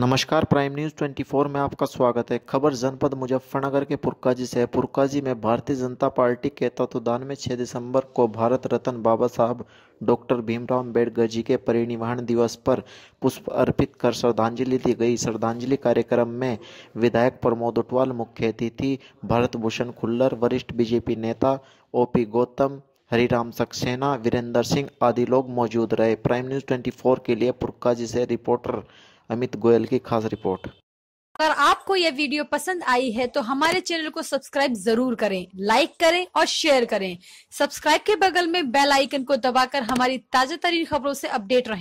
नमस्कार prime news 24 में आपका स्वागत है। खबर जनपद मुजफ्फरनगर के पुरकाजी से है। पुरकाजी में भारतीय जनता पार्टी के तत्वदान में 6 दिसंबर को भारत रत्न बाबा साहब डॉक्टर भीमराव अंबेडकर जी के परिनिर्वाण दिवस पर पुष्प अर्पित कर श्रद्धांजलि दी गई। श्रद्धांजलि कार्यक्रम में विधायक प्रमोद उटवाल, मुख्य अतिथि भरत भूषण खुल्लर, वरिष्ठ बीजेपी नेता ओपी गौतम, हरिराम सक्सेना, वीरेंद्र सिंह आदि लोग मौजूद रहे। प्राइम न्यूज़ 24 के लिए पुरकाजी से रिपोर्टर अमित गोयल की खास रिपोर्ट। अगर आपको यह वीडियो पसंद आई है तो हमारे चैनल को सब्सक्राइब ज़रूर करें, लाइक करें और शेयर करें। सब्सक्राइब के बगल में बेल आइकन को दबाकर हमारी ताज़ा तरीन खबरों से अपडेट रहें।